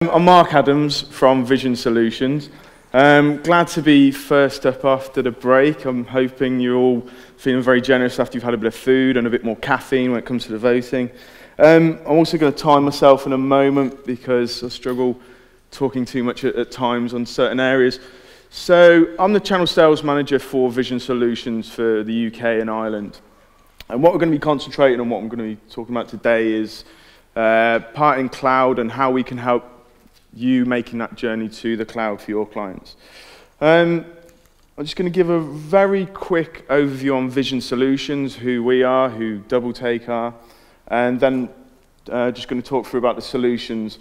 I'm Mark Adams from Vision Solutions. Um, glad to be first up after the break. I'm hoping you're all feeling very generous after you've had a bit of food and a bit more caffeine when it comes to the voting. Um, I'm also going to time myself in a moment because I struggle talking too much at, at times on certain areas. So I'm the channel sales manager for Vision Solutions for the UK and Ireland. And what we're going to be concentrating on, what I'm going to be talking about today is uh, part in cloud and how we can help you making that journey to the cloud for your clients. Um, I'm just going to give a very quick overview on Vision Solutions, who we are, who DoubleTake are, and then uh, just going to talk through about the solutions.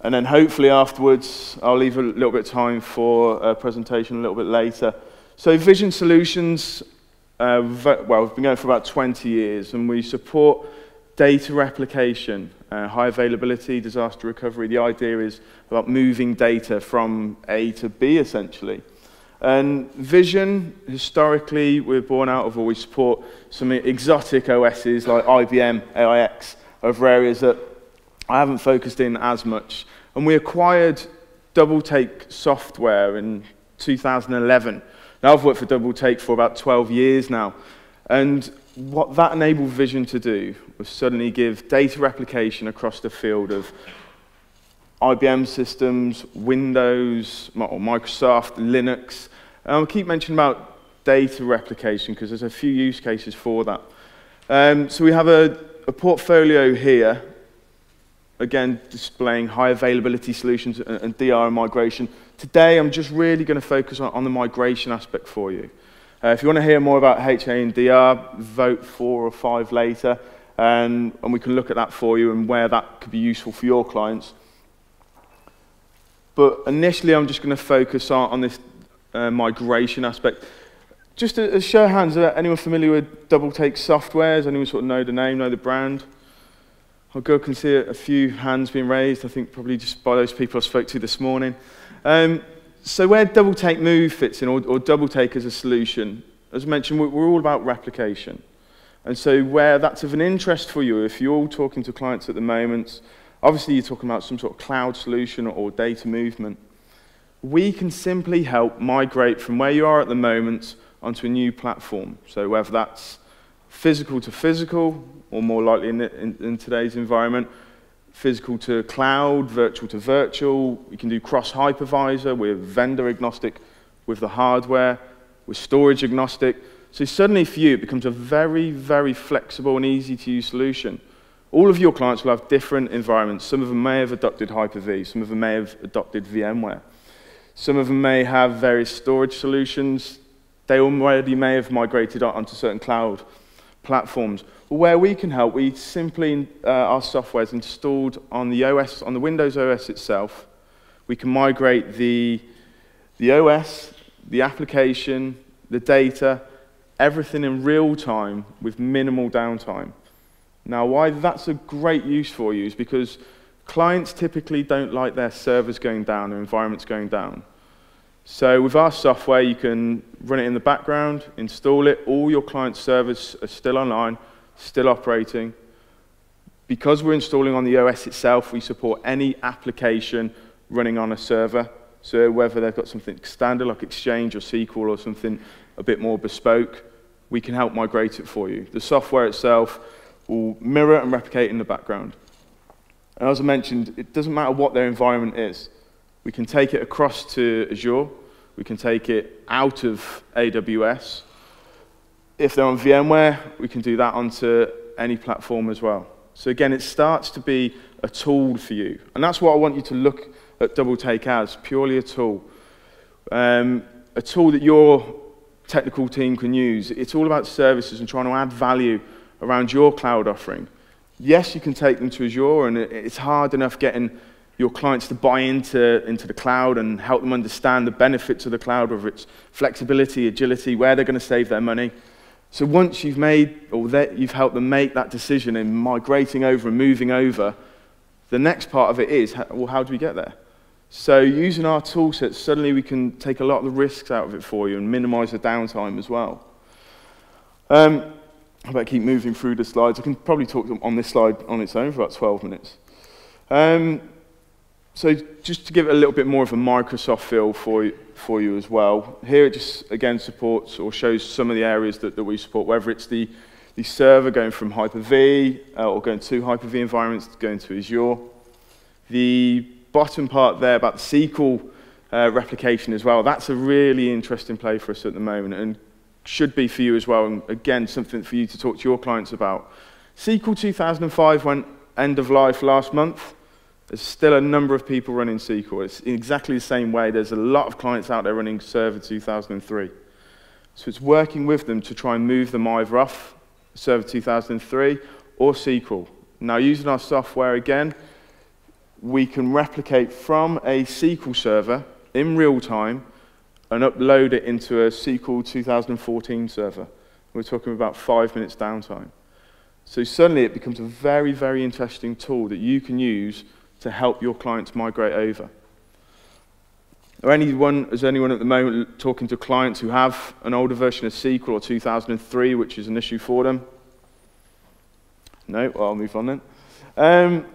And then hopefully afterwards, I'll leave a little bit of time for a presentation a little bit later. So Vision Solutions, uh, well, we've been going for about 20 years, and we support data replication, uh, high availability, disaster recovery. The idea is about moving data from A to B, essentially. And Vision, historically, we're born out of, or we support some exotic OSs like IBM, AIX, over areas that I haven't focused in as much. And we acquired DoubleTake software in 2011. Now, I've worked for DoubleTake for about 12 years now. And what that enabled Vision to do was suddenly give data replication across the field of IBM systems, Windows, or Microsoft, Linux. And I'll keep mentioning about data replication because there's a few use cases for that. Um, so we have a, a portfolio here, again, displaying high availability solutions and, and DR and migration. Today, I'm just really going to focus on, on the migration aspect for you. Uh, if you want to hear more about HA and DR, vote four or five later, and, and we can look at that for you and where that could be useful for your clients. But initially, I'm just going to focus on, on this uh, migration aspect. Just a, a show of hands, anyone familiar with DoubleTake softwares? Anyone sort of know the name, know the brand? I'll go and see a, a few hands being raised, I think probably just by those people I spoke to this morning. Um, so where DoubleTake Move fits in, or, or DoubleTake as a solution, as I mentioned, we're, we're all about replication. And so where that's of an interest for you, if you're all talking to clients at the moment, obviously you're talking about some sort of cloud solution or data movement, we can simply help migrate from where you are at the moment onto a new platform. So whether that's physical to physical, or more likely in, in, in today's environment, physical to cloud, virtual to virtual. We can do cross-hypervisor. We're vendor agnostic with the hardware. We're storage agnostic. So suddenly for you, it becomes a very, very flexible and easy to use solution. All of your clients will have different environments. Some of them may have adopted Hyper-V. Some of them may have adopted VMware. Some of them may have various storage solutions. They already may have migrated onto certain cloud platforms. Where we can help, we simply, uh, our software is installed on the OS, on the Windows OS itself. We can migrate the, the OS, the application, the data, everything in real time with minimal downtime. Now, why that's a great use for you is because clients typically don't like their servers going down, their environments going down. So with our software, you can run it in the background, install it. All your client servers are still online, still operating. Because we're installing on the OS itself, we support any application running on a server. So whether they've got something standard like Exchange or SQL or something a bit more bespoke, we can help migrate it for you. The software itself will mirror and replicate in the background. And as I mentioned, it doesn't matter what their environment is. We can take it across to Azure. We can take it out of AWS. If they're on VMware, we can do that onto any platform as well. So again, it starts to be a tool for you. And that's what I want you to look at Double Take as, purely a tool. Um, a tool that your technical team can use. It's all about services and trying to add value around your cloud offering. Yes, you can take them to Azure, and it's hard enough getting your clients to buy into, into the cloud and help them understand the benefits of the cloud, whether it's flexibility, agility, where they're going to save their money. So once you've made, or that you've helped them make that decision in migrating over and moving over, the next part of it is, well, how do we get there? So using our tool set, suddenly we can take a lot of the risks out of it for you and minimize the downtime as well. Um, I better keep moving through the slides. I can probably talk on this slide on its own for about 12 minutes. Um, so just to give it a little bit more of a Microsoft feel for, for you as well, here it just again supports or shows some of the areas that, that we support, whether it's the, the server going from Hyper-V uh, or going to Hyper-V environments going to Azure. The bottom part there about the SQL uh, replication as well, that's a really interesting play for us at the moment and should be for you as well. And again, something for you to talk to your clients about. SQL 2005 went end of life last month. There's still a number of people running SQL. It's in exactly the same way. There's a lot of clients out there running Server 2003. So it's working with them to try and move them either off Server 2003 or SQL. Now, using our software again, we can replicate from a SQL server in real time and upload it into a SQL 2014 server. We're talking about five minutes downtime. So suddenly it becomes a very, very interesting tool that you can use to help your clients migrate over. Or anyone, is anyone at the moment talking to clients who have an older version of SQL or 2003, which is an issue for them? No? Well, I'll move on then. Um,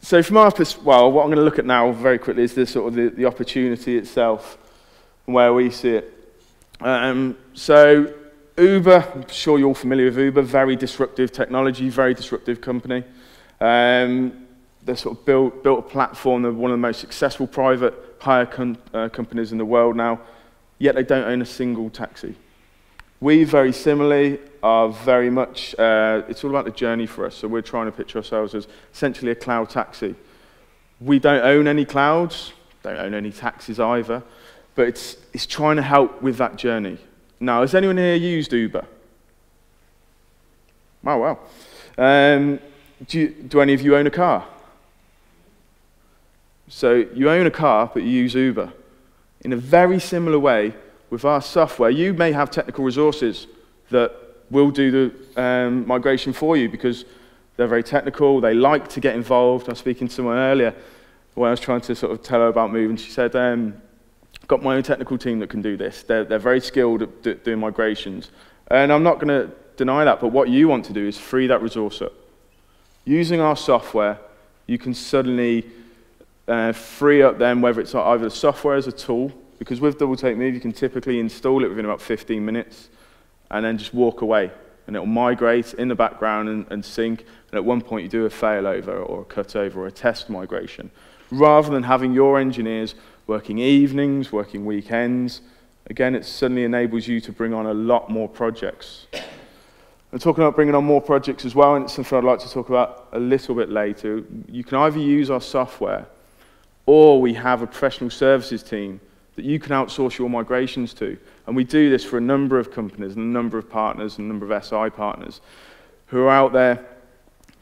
so from our perspective, well, what I'm going to look at now very quickly is the sort of the, the opportunity itself and where we see it. Um, so Uber, I'm sure you're all familiar with Uber, very disruptive technology, very disruptive company. Um, they sort of built, built a platform. They're one of the most successful private hire com uh, companies in the world now, yet they don't own a single taxi. We, very similarly, are very much, uh, it's all about the journey for us. So we're trying to picture ourselves as essentially a cloud taxi. We don't own any clouds, don't own any taxis either, but it's, it's trying to help with that journey. Now, has anyone here used Uber? Oh, wow. Um, do, you, do any of you own a car? So you own a car, but you use Uber. In a very similar way, with our software, you may have technical resources that will do the um, migration for you because they're very technical, they like to get involved. I was speaking to someone earlier when I was trying to sort of tell her about moving. She said, um, got my own technical team that can do this. They're, they're very skilled at doing migrations. And I'm not going to deny that, but what you want to do is free that resource up. Using our software, you can suddenly uh, free up then whether it's either the software as a tool, because with Double Take Move you can typically install it within about 15 minutes and then just walk away and it'll migrate in the background and, and sync and at one point you do a failover or a cutover or a test migration rather than having your engineers working evenings, working weekends. Again, it suddenly enables you to bring on a lot more projects. And talking about bringing on more projects as well, and it's something I'd like to talk about a little bit later. You can either use our software or we have a professional services team that you can outsource your migrations to. And we do this for a number of companies and a number of partners and a number of SI partners who are out there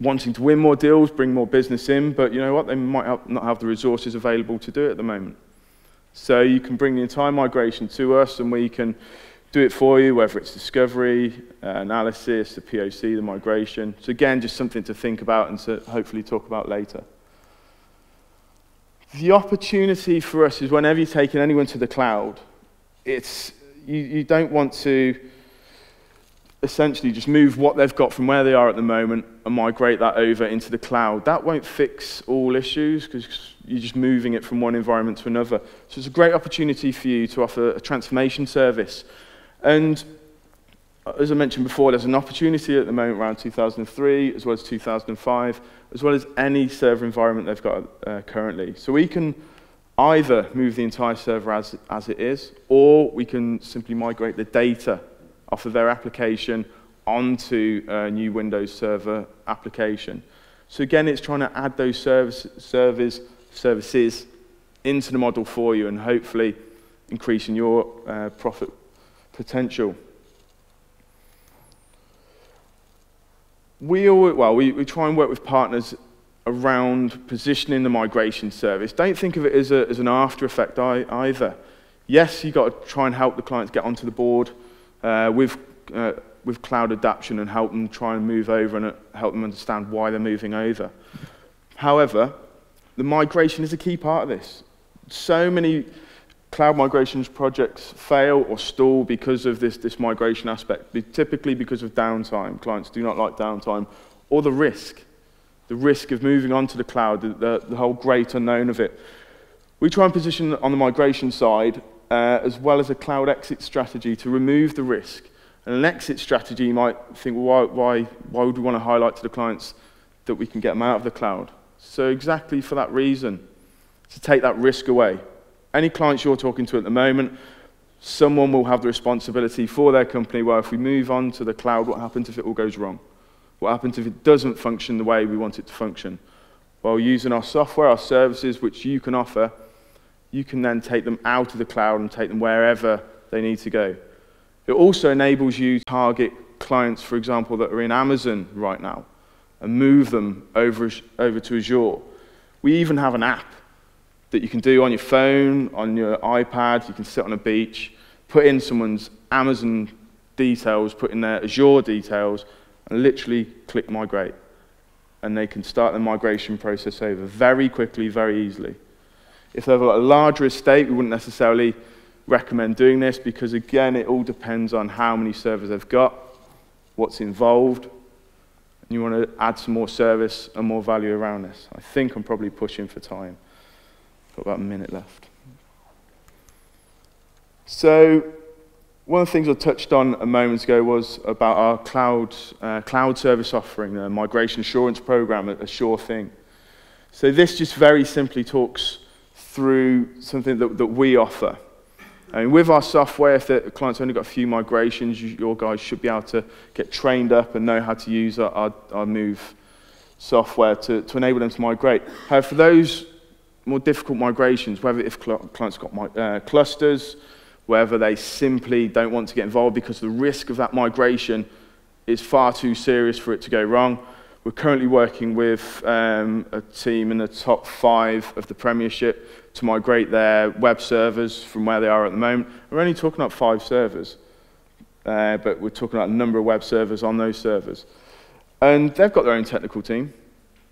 wanting to win more deals, bring more business in, but you know what? They might not have the resources available to do it at the moment. So you can bring the entire migration to us and we can do it for you, whether it's discovery, uh, analysis, the POC, the migration. So again, just something to think about and to hopefully talk about later. The opportunity for us is whenever you're taking anyone to the cloud, it's, you, you don't want to essentially just move what they've got from where they are at the moment and migrate that over into the cloud. That won't fix all issues because you're just moving it from one environment to another. So it's a great opportunity for you to offer a transformation service. And as I mentioned before, there's an opportunity at the moment around 2003 as well as 2005 as well as any server environment they've got uh, currently. So we can either move the entire server as, as it is, or we can simply migrate the data off of their application onto a new Windows Server application. So again, it's trying to add those service, service, services into the model for you and hopefully increasing your uh, profit potential. We, well, we, we try and work with partners around positioning the migration service. Don't think of it as, a, as an after effect either. Yes, you've got to try and help the clients get onto the board uh, with, uh, with cloud adaptation and help them try and move over and uh, help them understand why they're moving over. However, the migration is a key part of this. So many cloud migrations projects fail or stall because of this, this migration aspect, typically because of downtime. Clients do not like downtime or the risk. the risk of moving onto the cloud, the, the, the whole great unknown of it. We try and position on the migration side uh, as well as a cloud exit strategy to remove the risk. And an exit strategy, you might think, well, why, why, why would we want to highlight to the clients that we can get them out of the cloud? So exactly for that reason, to take that risk away. Any clients you're talking to at the moment, someone will have the responsibility for their company where if we move on to the cloud, what happens if it all goes wrong? What happens if it doesn't function the way we want it to function? Well, using our software, our services, which you can offer, you can then take them out of the cloud and take them wherever they need to go. It also enables you to target clients, for example, that are in Amazon right now and move them over, over to Azure. We even have an app that you can do on your phone, on your iPad. You can sit on a beach, put in someone's Amazon details, put in their Azure details, and literally click migrate. And they can start the migration process over very quickly, very easily. If they've got a larger estate, we wouldn't necessarily recommend doing this because, again, it all depends on how many servers they've got, what's involved, and you want to add some more service and more value around this. I think I'm probably pushing for time. Got about a minute left. So, one of the things I touched on a moment ago was about our cloud, uh, cloud service offering, the migration assurance program, a sure thing. So, this just very simply talks through something that, that we offer. I mean, with our software, if the client's only got a few migrations, you, your guys should be able to get trained up and know how to use our, our, our Move software to, to enable them to migrate. However, for those more difficult migrations, whether if clients got uh, clusters, whether they simply don't want to get involved because the risk of that migration is far too serious for it to go wrong, we're currently working with um, a team in the top five of the Premiership to migrate their web servers from where they are at the moment. We're only talking about five servers, uh, but we're talking about a number of web servers on those servers. And they've got their own technical team,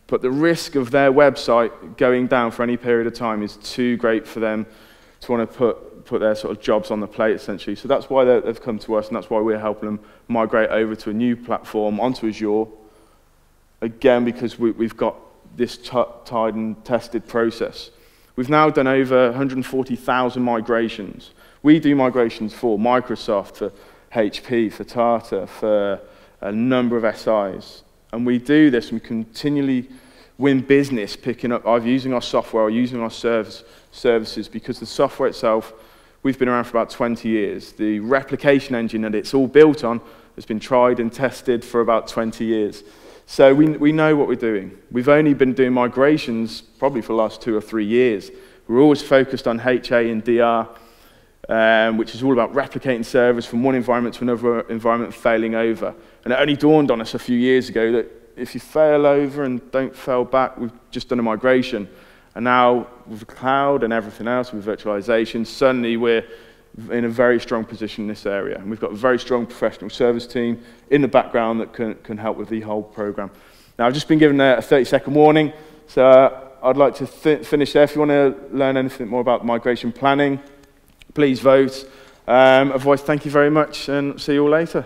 but the risk of their website going down for any period of time is too great for them to want to put, put their sort of jobs on the plate, essentially. So that's why they've come to us, and that's why we're helping them migrate over to a new platform onto Azure again, because we, have got this tied and tested process. We've now done over 140,000 migrations. We do migrations for Microsoft, for HP, for Tata, for a number of SIs. And we do this and we continually win business picking up either using our software or using our service, services because the software itself, we've been around for about 20 years. The replication engine that it's all built on has been tried and tested for about 20 years. So we, we know what we're doing. We've only been doing migrations probably for the last two or three years. We're always focused on HA and DR, um, which is all about replicating servers from one environment to another environment failing over. And it only dawned on us a few years ago that if you fail over and don't fail back, we've just done a migration. And now with the cloud and everything else, with virtualization, suddenly we're in a very strong position in this area. And we've got a very strong professional service team in the background that can, can help with the whole program. Now, I've just been given a 30 second warning, so uh, I'd like to finish there. If you want to learn anything more about migration planning, please vote. Um, otherwise, thank you very much and see you all later.